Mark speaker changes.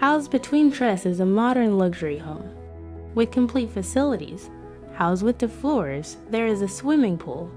Speaker 1: Housed between Trees is a modern luxury home with complete facilities. Housed with the floors, there is a swimming pool,